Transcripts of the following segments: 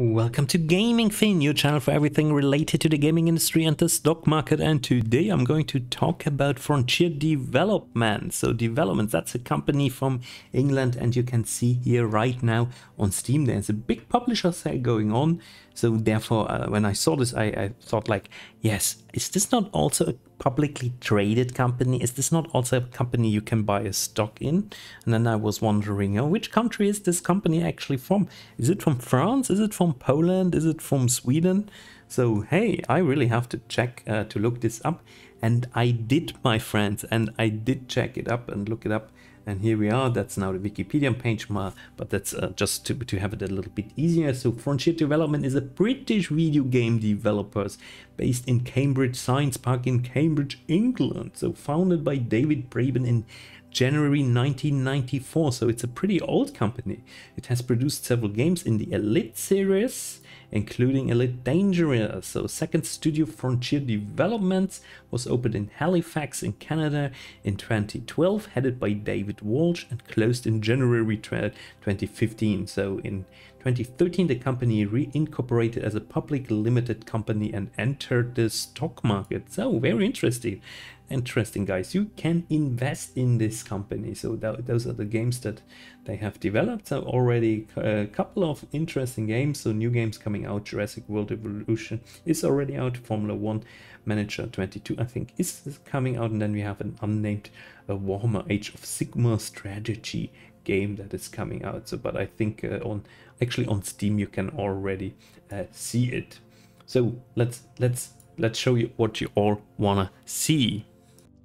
Welcome to Gaming Fin, your channel for everything related to the gaming industry and the stock market. And today I'm going to talk about Frontier Development. So Development, that's a company from England and you can see here right now on Steam there's a big publisher sale going on. So therefore, uh, when I saw this, I, I, thought like, yes, is this not also a publicly traded company? Is this not also a company you can buy a stock in? And then I was wondering, oh, which country is this company actually from? Is it from France? Is it from Poland? Is it from Sweden? So, hey, I really have to check uh, to look this up. And I did, my friends, and I did check it up and look it up. And here we are, that's now the Wikipedia page, but that's uh, just to, to have it a little bit easier. So Frontier Development is a British video game developers based in Cambridge Science Park in Cambridge, England. So founded by David Braben in January 1994, so it's a pretty old company. It has produced several games in the Elite series, including a Elite Dangerous. So second studio Frontier Developments was opened in Halifax in Canada in 2012, headed by David Walsh and closed in January 2015. So in 2013, the company reincorporated as a public limited company and entered the stock market. So very interesting. Interesting guys. You can invest in this company. So those are the games that they have developed. So already a couple of interesting games. So new games coming out. Jurassic world evolution is already out. Formula one manager 22 i think is coming out. And then we have an unnamed uh, warhammer age of Sigmar strategy game that is coming out. So but i think uh, on actually on steam you can already uh, see it so let's let's let's show you what you all wanna see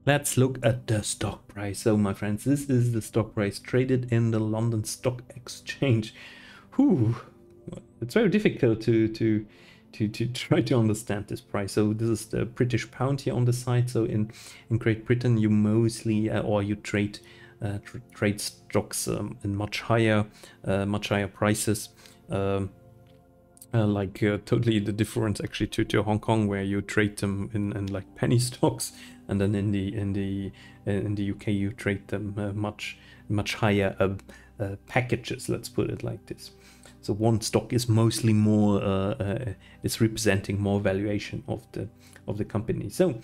Let's look at the stock price. So my friends, this is the stock price traded in the London Stock Exchange. Whew, it's very difficult to, to, to, to try to understand this price. So this is the British pound here on the side. So in, in Great Britain, you mostly, uh, or you trade uh, tr trade stocks um, in much higher, uh, much higher prices. Um, uh, like uh, totally the difference actually to, to Hong Kong where you trade them in, in like penny stocks and then in the in the in the UK you trade them uh, much much higher uh, uh, packages let's put it like this so one stock is mostly more is representing more valuation of the of the company so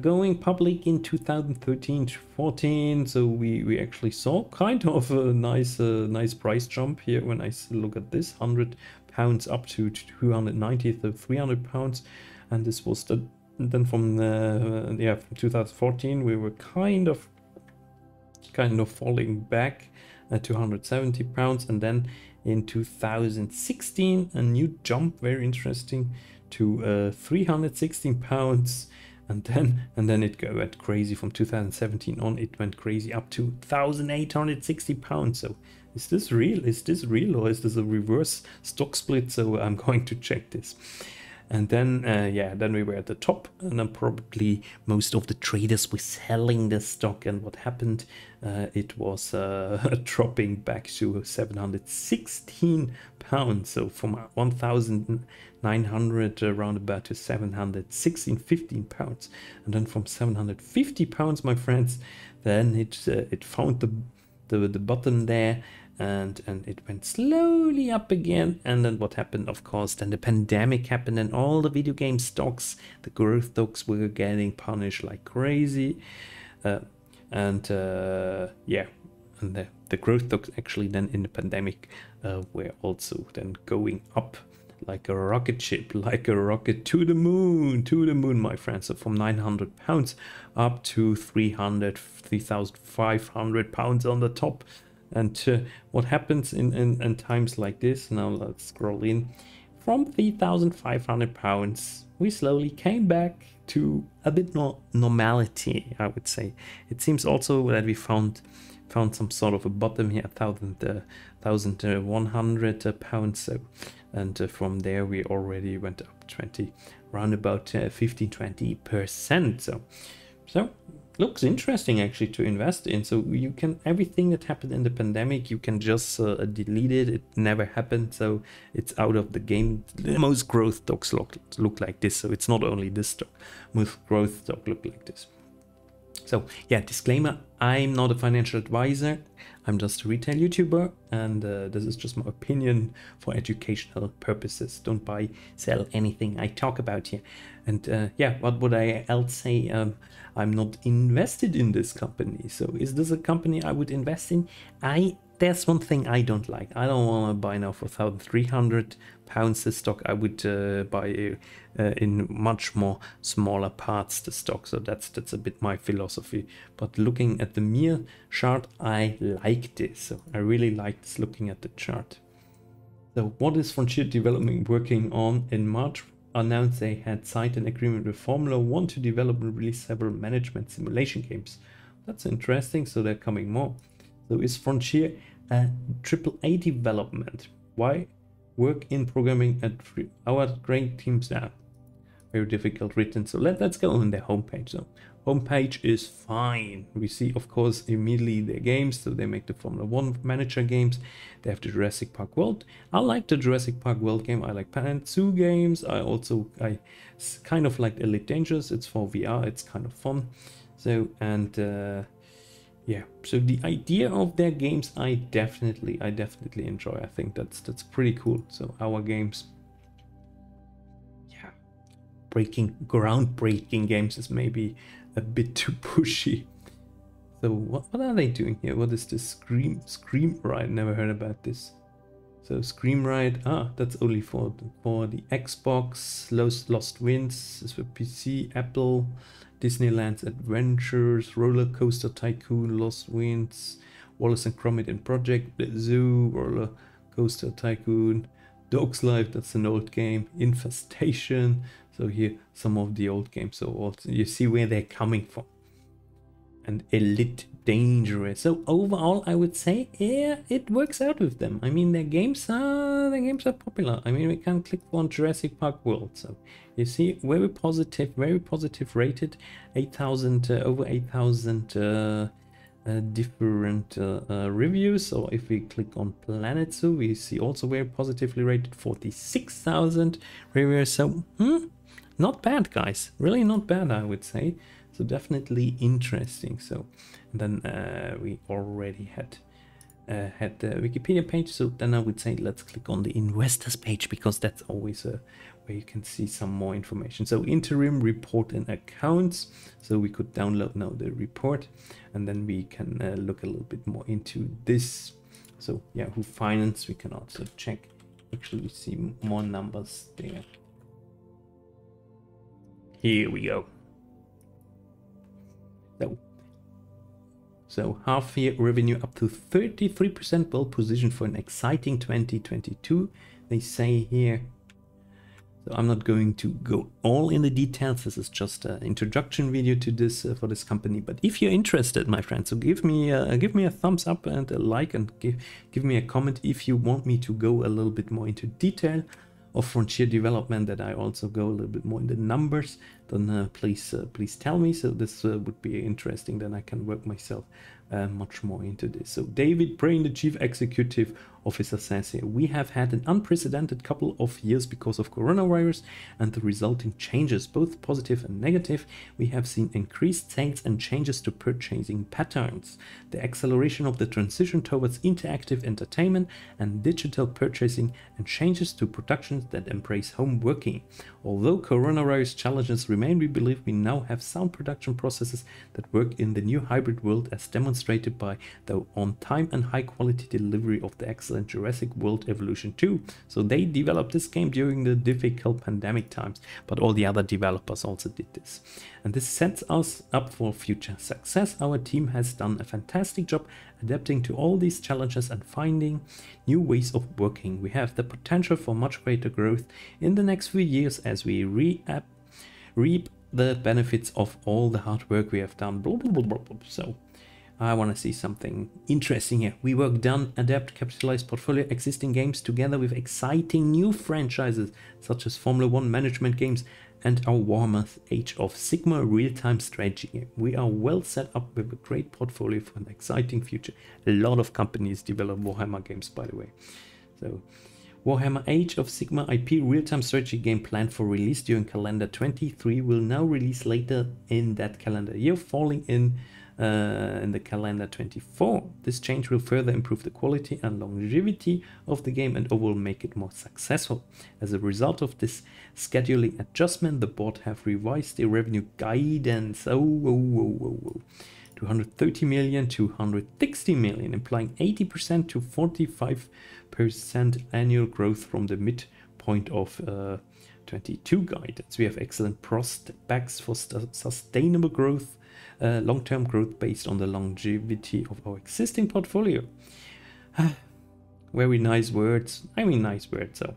going public in 2013 14 so we we actually saw kind of a nice uh, nice price jump here when i look at this 100 pounds up to 290 to 300 pounds. And this was the then from uh, yeah from 2014 we were kind of kind of falling back at 270 pounds. And then in 2016 a new jump very interesting to uh, 316 pounds and then and then it went crazy from 2017 on it went crazy up to 1860 pounds. So is this real? Is this real or is this a reverse stock split? So i'm going to check this and then uh, yeah then we were at the top and then probably most of the traders were selling the stock. And what happened uh, it was uh, dropping back to 716 pounds. So from 1900 around about to 716 15 pounds. And then from 750 pounds my friends then it uh, it found the the, the bottom there and and it went slowly up again and then what happened of course then the pandemic happened and all the video game stocks the growth stocks were getting punished like crazy uh, and uh, yeah and the, the growth stocks actually then in the pandemic uh, were also then going up like a rocket ship, like a rocket to the moon, to the moon, my friends. So from 900 pounds up to 300, 3,500 pounds on the top. And uh, what happens in, in, in times like this, now let's scroll in, from 3,500 pounds, we slowly came back to a bit more normality, I would say. It seems also that we found found some sort of a bottom here, 1,000, uh, 1,100 uh, pounds. So, and uh, from there we already went up 20, around about uh, 15, 20%. So, so looks interesting actually to invest in. So you can everything that happened in the pandemic, you can just uh, delete it. It never happened, so it's out of the game. Most growth stocks look look like this. So it's not only this stock. Most growth stock look like this. So yeah, disclaimer, I'm not a financial advisor. I'm just a retail YouTuber and uh, this is just my opinion for educational purposes. Don't buy, sell anything I talk about here. And uh, yeah, what would I else say? Um, I'm not invested in this company. So is this a company I would invest in? I There's one thing I don't like. I don't want to buy now for 1,300 pounds the stock. I would uh, buy uh, in much more smaller parts the stock. So that's that's a bit my philosophy. But looking at the mere chart, I like this. So I really like this looking at the chart. So what is Frontier Development working on in March? announced they had signed an agreement with Formula One to develop and release several management simulation games. That's interesting, so they're coming more. So is Frontier a AAA development? Why work in programming at our great teams now? Very difficult written, so let, let's go on their homepage. So homepage is fine. We see, of course, immediately their games. So they make the Formula One manager games. They have the Jurassic Park World. I like the Jurassic Park World game. I like Planet Zoo games. I also I kind of like Elite Dangerous. It's for VR. It's kind of fun. So and uh, yeah. So the idea of their games, I definitely I definitely enjoy. I think that's that's pretty cool. So our games yeah, breaking groundbreaking games is maybe a bit too pushy. So what, what are they doing here? What is this Scream Scream Ride? Never heard about this. So Scream Ride, ah, that's only for the, for the Xbox. Lost Lost Winds is for PC, Apple, Disneyland's Adventures, Roller Coaster Tycoon, Lost Winds, Wallace and Gromit in Project Zoo, Roller Coaster Tycoon, Dog's Life, that's an old game, Infestation, so here, some of the old games. So also you see where they're coming from. And Elite Dangerous. So overall, I would say, yeah, it works out with them. I mean, their games are their games are popular. I mean, we can click on Jurassic Park World. So you see, very positive, very positive rated, 8,000 uh, over 8,000. Uh, uh, different uh, uh, reviews. So if we click on Planet Zoo, we see also very positively rated 46,000 reviews. So hmm, not bad, guys. Really not bad, I would say. So definitely interesting. So then uh, we already had uh, had the Wikipedia page. So then I would say let's click on the investors page because that's always a where you can see some more information. So interim report and accounts. So we could download now the report and then we can uh, look a little bit more into this. So yeah, who finance, we can also check. Actually see more numbers there. Here we go. So, so half year revenue up to 33% well positioned for an exciting 2022. They say here. So I'm not going to go all in the details. This is just an introduction video to this uh, for this company. But if you're interested, my friends, so give me a, give me a thumbs up and a like and give give me a comment if you want me to go a little bit more into detail of Frontier development that I also go a little bit more in the numbers, then uh, please uh, please tell me. So this uh, would be interesting. Then I can work myself uh, much more into this. So David Braben, the chief executive officer says here, we have had an unprecedented couple of years because of coronavirus and the resulting changes, both positive and negative. We have seen increased sales and changes to purchasing patterns. The acceleration of the transition towards interactive entertainment and digital purchasing and changes to productions that embrace home working. Although coronavirus challenges remain, we believe we now have sound production processes that work in the new hybrid world as demonstrated by the on-time and high-quality delivery of the excellent Jurassic World Evolution 2. So they developed this game during the difficult pandemic times, but all the other developers also did this. And this sets us up for future success. Our team has done a fantastic job adapting to all these challenges and finding new ways of working. We have the potential for much greater growth in the next few years as we re reap the benefits of all the hard work we have done. Blah, blah, blah, so I want to see something interesting here. We work done, adapt, capitalize portfolio existing games together with exciting new franchises such as Formula One management games and our Warhammer Age of Sigmar real-time strategy game. We are well set up with a great portfolio for an exciting future. A lot of companies develop Warhammer games, by the way. So Warhammer Age of Sigmar IP real-time strategy game planned for release during calendar 23 will now release later in that calendar year, falling in uh, in the calendar 24. This change will further improve the quality and longevity of the game and overall make it more successful. As a result of this scheduling adjustment, the board have revised the revenue guidance. Oh, oh, oh, oh, 230 million to 160 million, implying 80% to 45% annual growth from the midpoint of uh, 22 guidance. We have excellent prospects for sustainable growth uh, long-term growth based on the longevity of our existing portfolio. Very nice words. I mean nice words. So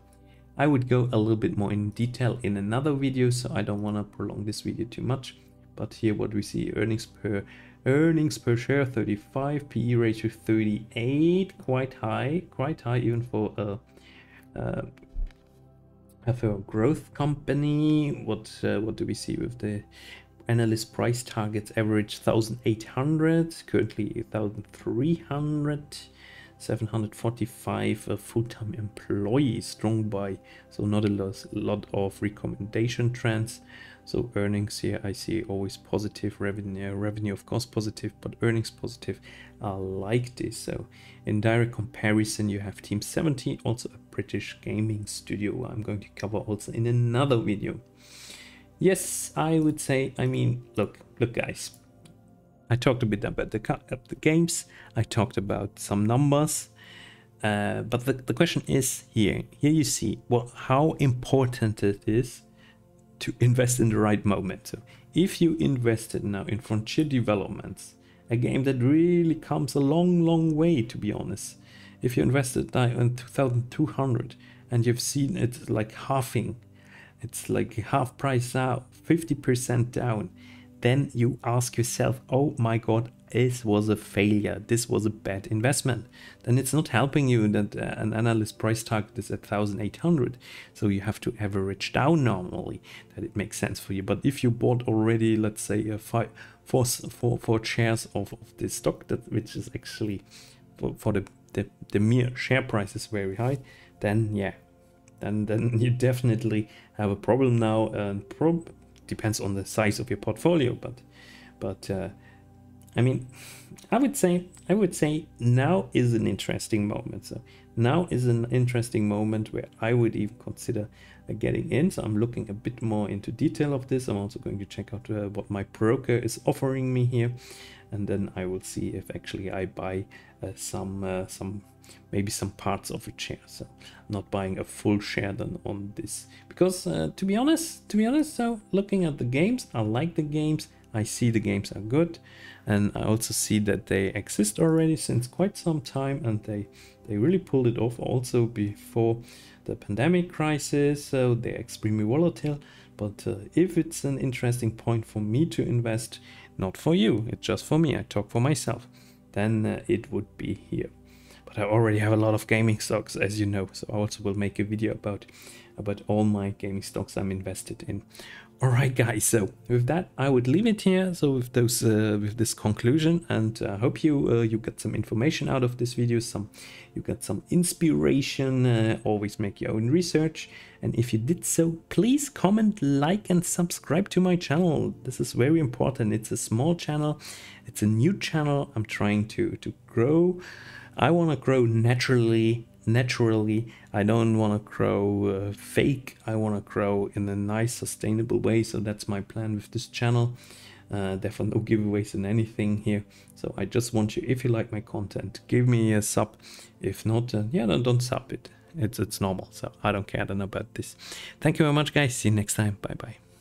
I would go a little bit more in detail in another video, so I don't want to prolong this video too much. But here what we see earnings per earnings per share 35, PE ratio 38, quite high, quite high even for a, for a growth company. What uh, what do we see with the analyst price targets average 1800 currently 1300 745 uh, full-time employees strong by so not a lot of recommendation trends. So earnings here i see always positive revenue revenue of course positive but earnings positive like this. So in direct comparison you have Team17 also a british gaming studio. I'm going to cover also in another video Yes, I would say, I mean, look, look guys. I talked a bit about the, the games, I talked about some numbers, uh, but the, the question is here. Here you see well, how important it is to invest in the right moment. So if you invested now in Frontier Developments, a game that really comes a long, long way, to be honest. If you invested now in 2200 and you've seen it like halving it's like half price out, 50% down, then you ask yourself, oh my god, this was a failure, this was a bad investment. Then it's not helping you that uh, an analyst price target is at 1800. So you have to average down normally that it makes sense for you. But if you bought already, let's say, a five, four, four, four shares of, of this stock, that which is actually for, for the, the, the mere share price is very high, then yeah, then then you definitely have a problem now. And prob depends on the size of your portfolio, but but uh, I mean, I would say I would say now is an interesting moment. So now is an interesting moment where I would even consider uh, getting in. So I'm looking a bit more into detail of this. I'm also going to check out uh, what my broker is offering me here, and then I will see if actually I buy uh, some uh, some maybe some parts of a share. So not buying a full share then on this because uh, to be honest, to be honest, so looking at the games, I like the games. I see the games are good and I also see that they exist already since quite some time and they they really pulled it off also before the pandemic crisis so they're extremely volatile but uh, if it's an interesting point for me to invest not for you it's just for me I talk for myself then uh, it would be here but I already have a lot of gaming stocks as you know so I also will make a video about about all my gaming stocks I'm invested in. All right guys so with that I would leave it here. So with those uh, with this conclusion and I uh, hope you uh, you got some information out of this video some you got some inspiration uh, always make your own research. And if you did so please comment like and subscribe to my channel. This is very important. It's a small channel. It's a new channel. I'm trying to to grow I want to grow naturally. Naturally, I don't want to grow uh, fake. I want to grow in a nice, sustainable way. So that's my plan with this channel. Uh, therefore, no giveaways and anything here. So I just want you, if you like my content, give me a sub. If not, uh, yeah, don't, don't sub it. It's it's normal. So I don't care then about this. Thank you very much, guys. See you next time. Bye bye.